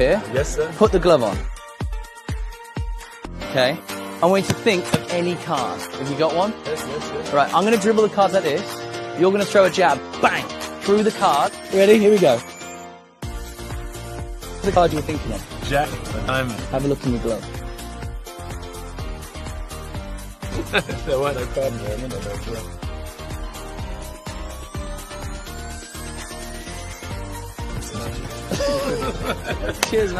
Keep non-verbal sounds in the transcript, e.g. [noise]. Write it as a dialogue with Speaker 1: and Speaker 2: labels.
Speaker 1: here.
Speaker 2: Yes, sir.
Speaker 1: Put the glove on. Okay. I want you to think of any card. Have you got one?
Speaker 2: Yes, yes, yes.
Speaker 1: Right, I'm going to dribble the cards like this. You're going to throw a jab, bang, through the card. Ready? Here we go. The card you were thinking of.
Speaker 2: Jack, a diamond.
Speaker 1: Have a look in your glove. [laughs]
Speaker 2: there weren't no card in there, you know, no, [laughs]
Speaker 1: Cheers, man.